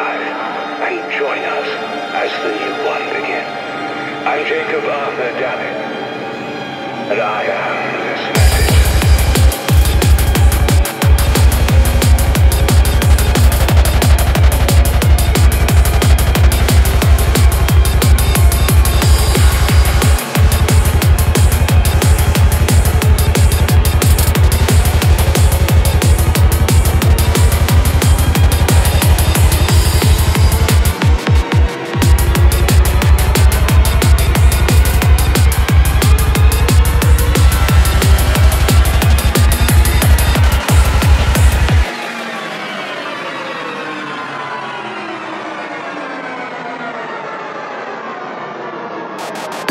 alive and join us as the new one begins. I'm Jacob Arthur Davitt, and I am this man. you